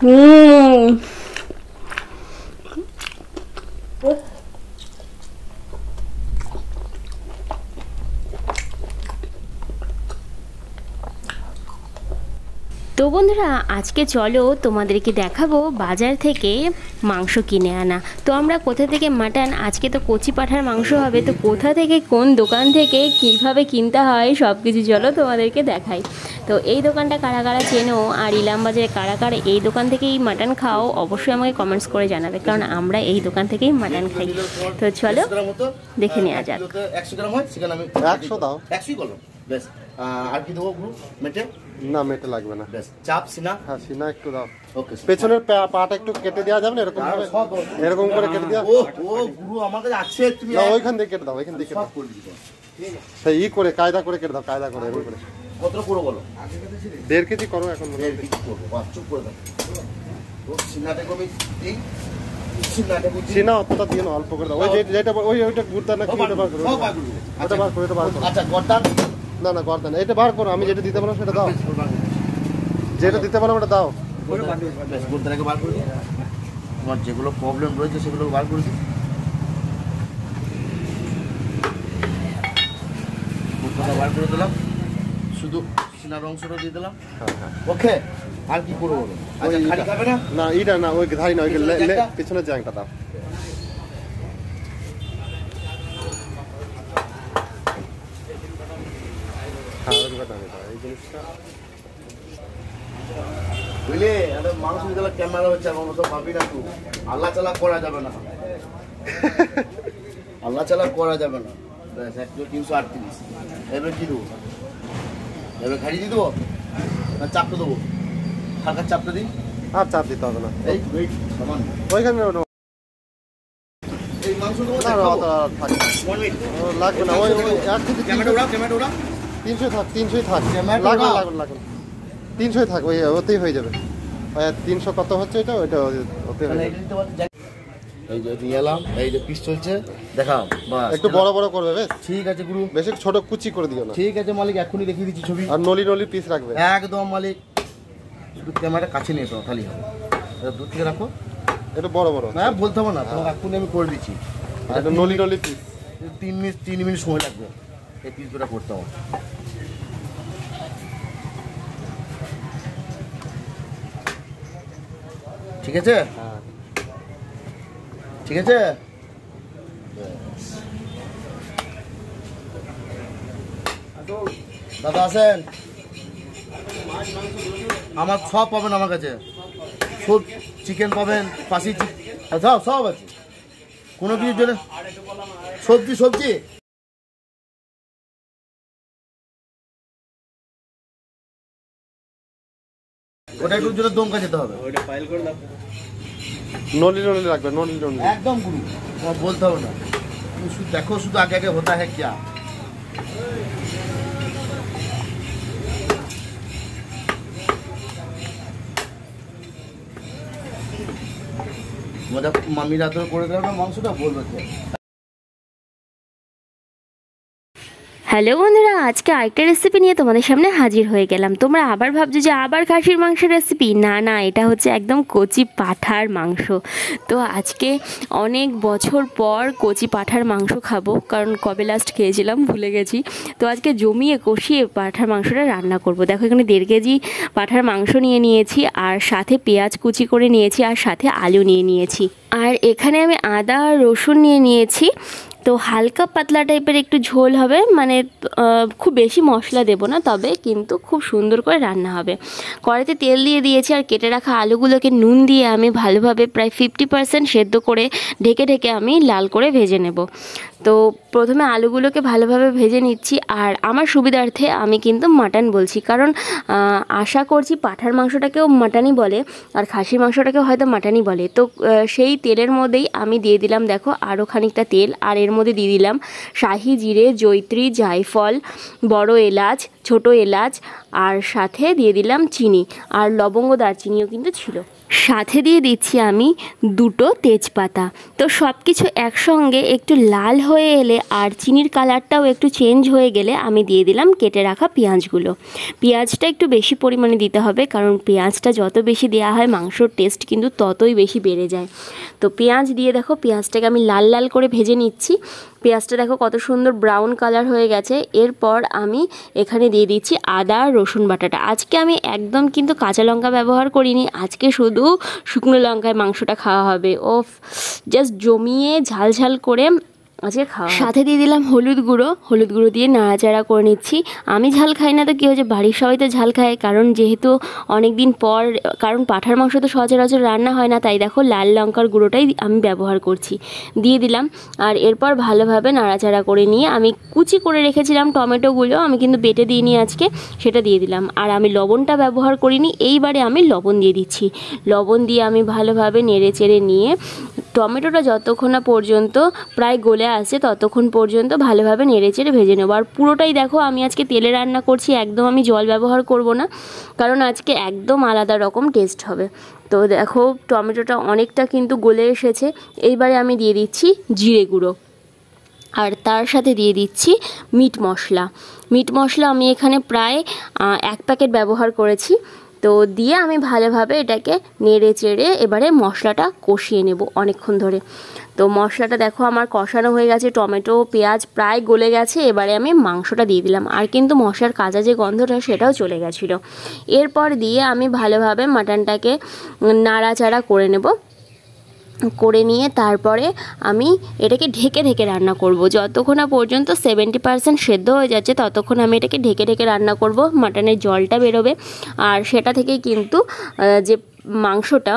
হুম বন্ধুরা আজকে চলো তোমাদেরকে দেখাবো বাজার থেকে মাংস কিনে আনা। তো আমরা কোথা থেকে মাটন আজকে তো কচি পাঠার মাংস হবে তো কোথা থেকে কোন দোকান থেকে কীভাবে কিনতে হয় সব কিছু চলো তোমাদেরকে দেখাই। তো এই দোকানটা কারা কারা চেনো আর ইলাম বাজারে কারা কারা এই দোকান থেকেই মাটন খাও অবশ্যই আমাকে কমেন্টস করে জানাবে কারণ আমরা এই দোকান থেকেই মাটন খাই। তো চলো দেখে নেওয়া যাক। একশো গ্রাম হয় সেখানে আমি একশো দাও। একশোই করলাম। আর কি দেবো মেটে? না মেটে লাগবে না। চাপ সিনা? হ্যাঁ সিনা একটু দাও। ওকে পেছনের পাটা একটু কেটে দেওয়া যাবে না? এরকম ভাবে এরকম করে কেটে দেওয়া ও ও গুরু আমার কাছে আছে তুমি না ওইখান থেকে কেটে দাও ওইখান থেকে কেটে সব দাও। করে দিবো। সেই ই করে কায়দা করে কেটে দাও কায়দা করে এরকম করে। কত করে বলো? দেড় কেজি করো এখন মনে হয়। কি করব চুপ করে দাও ও সিনাটাকে আমি দিই। সিনাটাকে দিই। সিনা অতটা দিয়ে না অল্প করে দাও। ওই যেটা ওই ওইটা গুড়টা না কি ওটা বার করো সব বার করে দেবো। ওটা বার করো এটা বার করো। আচ্ছা গর্দান না না গর্দান এটা বার করো আমি যেটা দিতে পারব সেটা দাও। যেটা দিতে পারব ওটা দাও। বেশ বার করে দিই। তোমার যেগুলো প্রবলেম রয়েছে সেগুলো বার করে দিই। বার করে দিলাম। শুধু সিনার অংশটা দিয়ে দিলাম। হ্যাঁ হ্যাঁ ওকে আর কি করব আচ্ছা খালি এটা- খাবে না? না এইটা না ওই ধারি না ওই পিছনের জ্যাংটা দাও। দুটো দাও, দাও। এই জিনিসটা বুঝলে? আরে মাংস দিলে ক্যামেরা হচ্ছে আমার মতো ভাবি না তুই। আল্লাহ চালা করা যাবে না। আল্লাহ চালা করা যাবে না। ব্যাস এক কিলো তিনশো আটত্রিশ। এবার কি দেবো? এবার খাড়ি দিয়ে দেবো? না চাপটা দেবো? হালকা চাপটা দিই? আর চাপ দিতে হবে না। এই সমান ওইখানে এই মাংস দেবো লাগবে না ওই ওই এক কেজি ক্যামেরা ওরা ক্যামেরা ওরা তিনশোই থাক তিনশোই থাক। ক্যামেরাটা লাগবে না, দাও। লাগবে না, লাগবে। না। তিনশোই থাক ওই ওতেই হয়ে যাবে। তিনশো কত হচ্ছে এটা? ওইটা ওতে হয়ে যাবে। এই যে নিয়ে এলাম এই যে পিস চলছে দেখাও বাস। একটু বড় বড় করবে বেশ? ঠিক আছে গুরু। বেশি ছোট কুচি করে দিও না। ঠিক আছে মালিক এখনই দেখিয়ে দিচ্ছি ছবি। আর নলি নলি পিস রাখবে। একদম মালিক। শুধু ক্যামেরাটা কাছে নিয়ে এসো খালি হবে। এটা দূর থেকে রাখো। একটু বড় বড়। হ্যাঁ বলতে হবে না তোমাকে এখনই আমি করে দিচ্ছি। আর একটু নলি নলি পিস তিন মিনিট তিন মিনিট সময় লাগবে। এই পিসগুলো করতে হবে। ঠিক আছে? হ্যাঁ ঠিক আছে? দাদা আছেন আমার সব পাবেন আমার কাছে। সব চিকেন পাবেন পাশি সব সব আছে। কোনো কিছুর জন্য সবজি সবজি? ওটা একটু জন্য দমকা যেতে হবে। নলি নলি রাখবে নলি নলি। একদম গুরু তোমার বলতে হবে না। তুমি শুধু দেখো শুধু আগে আগে হতা হ্যাঁ क्या মজা মামিরা তো করে দেবে না মাংসটা বলবে হ্যালো বন্ধুরা, আজকে আরেকটা রেসিপি নিয়ে তোমাদের সামনে হাজির হয়ে গেলাম। তোমরা আবার ভাবছ যে আবার খাসির মাংসের রেসিপি না না, এটা হচ্ছে একদম কচি পাঠার মাংস। তো আজকে অনেক বছর পর কচি পাঠার মাংস খাব, কারণ কবে লাস্ট খেয়েছিলাম ভুলে গেছি। তো আজকে জমিয়ে কষিয়ে পাঠার মাংসটা রান্না করব। দেখো, এখানে দেড় কেজি পাঠার মাংস নিয়ে নিয়েছি, আর সাথে পেঁয়াজ কুচি করে নিয়েছি, আর সাথে আলু নিয়ে নিয়েছি। আর এখানে আমি আদা রসুন নিয়ে নিয়েছি। তো হালকা পাতলা টাইপের একটু ঝোল হবে মানে খুব বেশি মশলা দেবো না, তবে কিন্তু খুব সুন্দর করে রান্না হবে। কড়াইতে তেল দিয়ে দিয়েছি আর কেটে রাখা আলুগুলোকে নুন দিয়ে আমি ভালোভাবে প্রায় ফিফটি পারসেন্ট সেদ্ধ করে ঢেকে ঢেকে আমি লাল করে ভেজে নেব। তো প্রথমে আলুগুলোকে ভালোভাবে ভেজে নিচ্ছি আর আমার সুবিধার্থে আমি কিন্তু মাটন বলছি। কারণ আশা করছি পাঠার মাংসটাকেও মাটনই বলে আর খাসি মাংসটাকেও হয়তো মাটনই বলে। তো সেই তেলের মধ্যেই আমি দিয়ে দিলাম দেখো আরও খানিকটা তেল আর এর মধ্যে দিয়ে দিলাম শাহি জিরে জৈত্রী জায়ফল, বড় এলাচ ছোট এলাচ আর সাথে দিয়ে দিলাম চিনি। আর লবঙ্গ দারচিনিও কিন্তু ছিল। সাথে দিয়ে দিচ্ছি আমি দুটো তেজপাতা। তো সব কিছু একসঙ্গে একটু লাল হয়ে এলে আর চিনির কালারটাও একটু চেঞ্জ হয়ে গেলে আমি দিয়ে দিলাম কেটে রাখা পেঁয়াজগুলো। পেঁয়াজটা একটু বেশি পরিমাণে দিতে হবে কারণ পেঁয়াজটা যত বেশি দেওয়া হয় মাংসর টেস্ট কিন্তু ততই বেশি বেড়ে যায়। তো পেঁয়াজ দিয়ে দেখো পেঁয়াজটাকে আমি লাল লাল করে ভেজে নিচ্ছি। পেঁয়াজটা দেখো কত সুন্দর ব্রাউন কালার হয়ে গেছে। এরপর আমি এখানে দিয়ে দিচ্ছি আদা, রসুন বাটাটা। আজকে আমি একদম কিন্তু কাঁচা লঙ্কা ব্যবহার করিনি। আজকে শুধু শুকনো লঙ্কায় মাংসটা খাওয়া হবে। ও জাস্ট জমিয়ে ঝাল ঝাল করে আজকে খাওয়া সাথে দিয়ে দিলাম হলুদ গুঁড়ো। হলুদ গুঁড়ো দিয়ে নাড়াচাড়া করে নিচ্ছি। আমি ঝাল খাই না তো কী হয়েছে বাড়ির সবাই তো ঝাল খায়, কারণ যেহেতু অনেক দিন পর, কারণ পাঠার মাংস তো সচরাচর রান্না হয় না, তাই দেখো লাল লঙ্কার গুঁড়োটাই আমি ব্যবহার করছি। দিয়ে দিলাম, আর এরপর ভালোভাবে নাড়াচাড়া করে নিয়ে আমি কুচি করে রেখেছিলাম টমেটোগুলো আমি কিন্তু বেটে দিইনি আজকে, সেটা দিয়ে দিলাম। আর আমি লবণটা ব্যবহার করিনি, এইবারে আমি লবণ দিয়ে দিচ্ছি। লবণ দিয়ে আমি ভালোভাবে নেড়ে চেড়ে নিয়ে, টমেটোটা যতক্ষণ না পর্যন্ত প্রায় গলে আসে ততক্ষণ পর্যন্ত ভালোভাবে নেড়ে চেড়ে ভেজে নেব। আর পুরোটাই দেখো, আমি আজকে তেলে রান্না করছি, একদম আমি জল ব্যবহার করব না, কারণ আজকে একদম আলাদা রকম টেস্ট হবে। তো দেখো, টমেটোটা অনেকটা কিন্তু গলে এসেছে। এইবারে আমি দিয়ে দিচ্ছি জিরে গুঁড়ো। আর তার সাথে দিয়ে দিচ্ছি মিট মশলা। মিট মশলা আমি এখানে প্রায় এক প্যাকেট ব্যবহার করেছি। তো দিয়ে আমি ভালোভাবে এটাকে নেড়ে চেড়ে এবারে মশলাটা কষিয়ে নেব অনেকক্ষণ ধরে। তো মশলাটা দেখো আমার কষানো হয়ে গেছে, টমেটো, পেঁয়াজ প্রায় গলে গেছে, এবারে আমি মাংসটা দিয়ে দিলাম। আর কিন্তু মশলার কাঁচা যে গন্ধটা সেটাও চলে গেছিল। এরপর দিয়ে আমি ভালোভাবে মাটনটাকে নাড়াচাড়া করে নেব। করে নিয়ে তারপরে আমি এটাকে ঢেকে ঢেকে রান্না করব। যতক্ষণ না পর্যন্ত সেভেন্টি পার্সেন্ট সেদ্ধ হয়ে যাচ্ছে, ততক্ষণ আমি এটাকে ঢেকে ঢেকে রান্না করব। মাটনের জলটা বেরোবে। আর সেটা থেকেই কিন্তু যে মাংসটা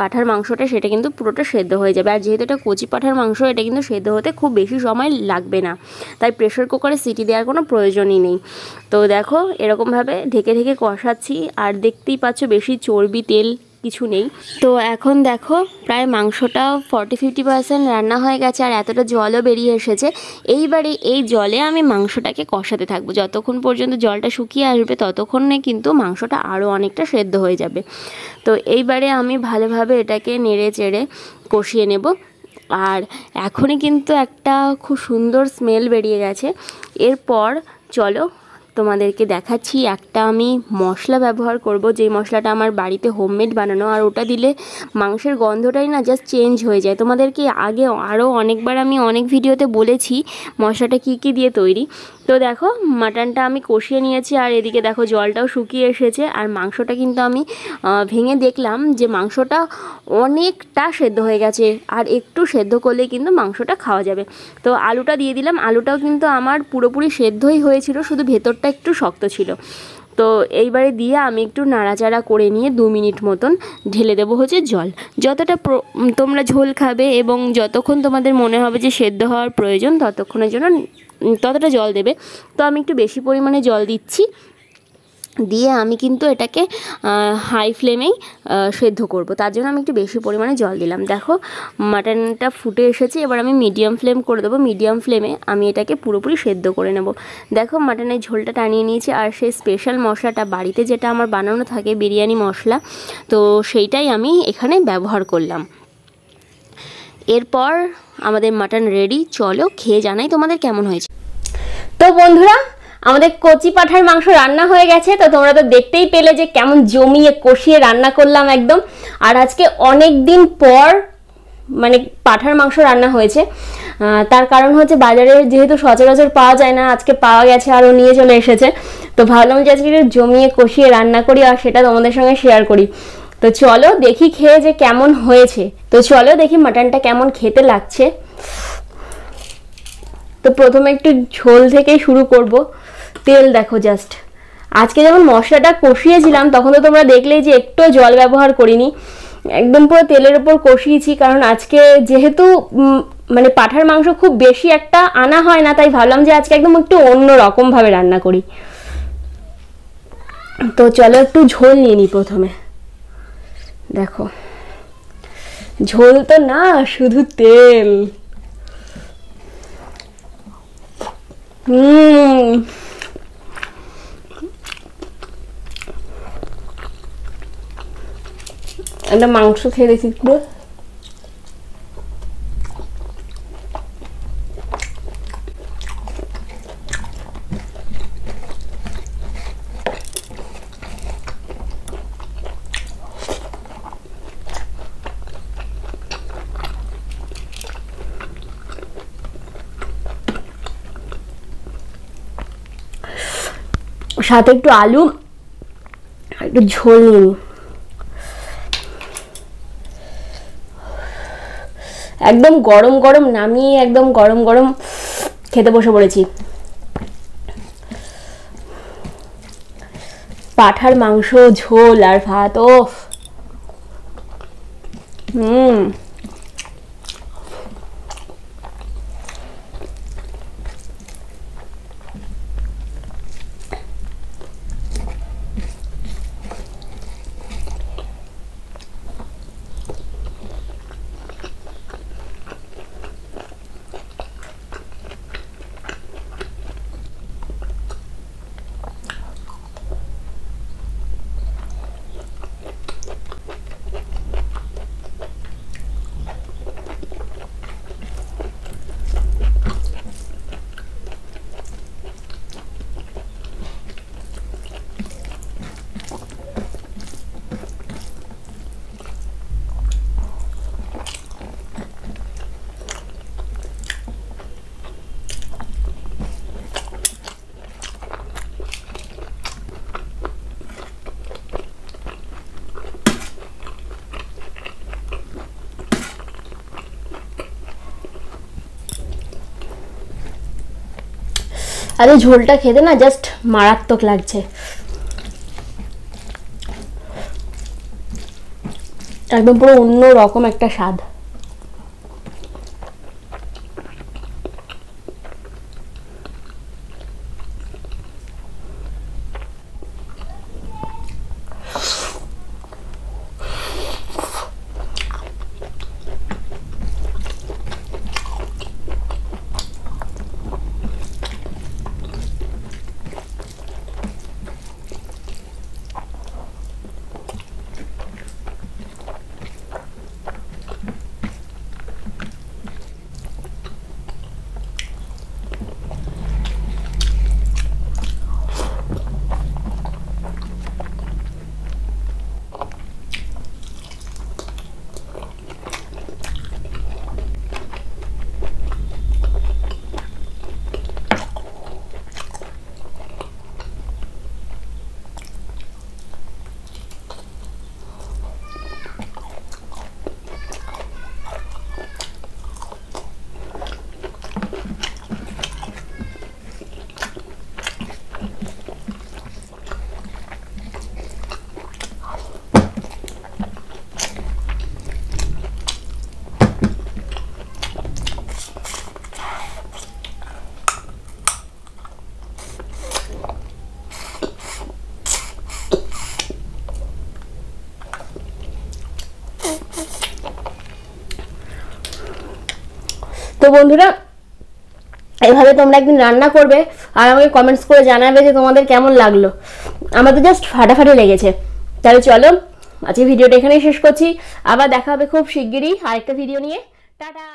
পাঠার মাংসটা সেটা কিন্তু পুরোটা সেদ্ধ হয়ে যাবে। আর যেহেতু এটা কচি পাঠার মাংস, এটা কিন্তু সেদ্ধ হতে খুব বেশি সময় লাগবে না। তাই প্রেশার কুকারে সিটি দেওয়ার কোনো প্রয়োজনই নেই। তো দেখো, এরকমভাবে ঢেকে ঢেকে কষাচ্ছি। আর দেখতেই পাচ্ছ বেশি চর্বি তেল কিছু নেই। তো এখন দেখো, প্রায় মাংসটা ফর্টি ফিফটি পার্সেন্ট রান্না হয়ে গেছে আর এতটা জলও বেরিয়ে এসেছে। এইবারে এই জলে আমি মাংসটাকে কষাতে থাকব। যতক্ষণ পর্যন্ত জলটা শুকিয়ে আসবে, ততক্ষণে কিন্তু মাংসটা আরও অনেকটা সেদ্ধ হয়ে যাবে। তো এইবারে আমি ভালোভাবে এটাকে নেড়ে চেড়ে কষিয়ে নেব। আর এখনই কিন্তু একটা খুব সুন্দর স্মেল বেরিয়ে গেছে। এরপর চলো তোমাদেরকে দেখাচ্ছি, একটা আমি মশলা ব্যবহার করব, যেই মশলাটা আমার বাড়িতে হোমমেড বানানো, আর ওটা দিলে মাংসের গন্ধটাই না জাস্ট চেঞ্জ হয়ে যায়। তোমাদেরকে আগে আরও অনেকবার আমি অনেক ভিডিওতে বলেছি মশলাটা কি কি দিয়ে তৈরি। তো দেখো, মাটনটা আমি কষিয়ে নিয়েছি, আর এদিকে দেখো জলটাও শুকিয়ে এসেছে, আর মাংসটা কিন্তু আমি ভেঙে দেখলাম যে মাংসটা অনেকটা সেদ্ধ হয়ে গেছে, আর একটু সেদ্ধ করলে কিন্তু মাংসটা খাওয়া যাবে। তো আলুটা দিয়ে দিলাম, আলুটাও কিন্তু আমার পুরোপুরি সেদ্ধই হয়েছিল, শুধু ভেতরটা একটু শক্ত ছিল। তো এইবারে দিয়ে আমি একটু নাড়াচাড়া করে নিয়ে দু মিনিট মতন ঢেলে দেবো হচ্ছে জল। যতটা তোমরা ঝোল খাবে এবং যতক্ষণ তোমাদের মনে হবে যে সেদ্ধ হওয়ার প্রয়োজন, ততক্ষণের জন্য ততটা জল দেবে। তো আমি একটু বেশি পরিমাণে জল দিচ্ছি। দিয়ে আমি কিন্তু এটাকে হাই ফ্লেমেই সেদ্ধ করব। তার জন্য আমি একটু বেশি পরিমাণে জল দিলাম। দেখো মাটনটা ফুটে এসেছে, এবার আমি মিডিয়াম ফ্লেম করে দেবো। মিডিয়াম ফ্লেমে আমি এটাকে পুরোপুরি সেদ্ধ করে নেব। দেখো মাটনের ঝোলটা টানিয়ে নিয়েছি, আর সেই স্পেশাল মশলাটা, বাড়িতে যেটা আমার বানানো থাকে, বিরিয়ানি মশলা, তো সেইটাই আমি এখানে ব্যবহার করলাম। এরপর আমাদের মাটন রেডি চলো, খেয়ে জানাই তোমাদের কেমন হয়েছে। তো বন্ধুরা আমাদের কচি পাঠার মাংস রান্না হয়ে গেছে, তো তোমরা তো দেখতেই পেলে যে কেমন জমিয়ে কষিয়ে রান্না করলাম একদম। আর আজকে অনেক দিন পর মানে পাঠার মাংস রান্না হয়েছে। তার কারণ হচ্ছে বাজারে যেহেতু সচরাচর পাওয়া যায় না, আজকে পাওয়া গেছে আরও নিয়ে চলে এসেছে। তো ভাবলাম যে আজকে জমিয়ে কষিয়ে রান্না করি আর সেটা তোমাদের সঙ্গে শেয়ার করি। তো চলো দেখি খেয়ে যে কেমন হয়েছে। তো চলো দেখি মাটনটা কেমন খেতে লাগছে। তো প্রথমে একটু ঝোল থেকেই শুরু করব। তেল দেখো জাস্ট আজকে যখন মশলাটা কষিয়েছিলাম, তখন তো তোমরা দেখলেই যে একটু জল ব্যবহার করিনি। একদম পুরো তেলের ওপর কষিয়েছি, কারণ আজকে যেহেতু মানে পাঠার মাংস খুব বেশি একটা আনা হয় না, তাই ভাবলাম যে আজকে একদম একটু অন্য রকম ভাবে রান্না করি। তো চলো একটু ঝোল নিয়ে নিই প্রথমে। দেখো। ঝোল তো না, শুধু তেল। হুম। একটা মাংস খেয়ে দেখি একটু সাথে একটু আলু একটু ঝোল নিই। একদম গরম গরম নামিয়ে একদম গরম গরম খেতে বসে পড়েছি। পাঠার মাংস, ঝোল আর ভাত ও হুম। আর এই ঝোলটা খেতে না জাস্ট মারাত্মক লাগছে। একদম পুরো অন্য রকম একটা স্বাদ। তো বন্ধুরা, এভাবে তোমরা একদিন রান্না করবে আর আমাকে কমেন্টস করে জানাবে যে তোমাদের কেমন লাগল। আমাদের জাস্ট ফাটাফাটি লেগেছে। তাহলে চলো আজকে ভিডিওটা এখানেই শেষ করছি। আবার দেখা হবে খুব শিগগিরই আরেকটা ভিডিও নিয়ে। টাটা!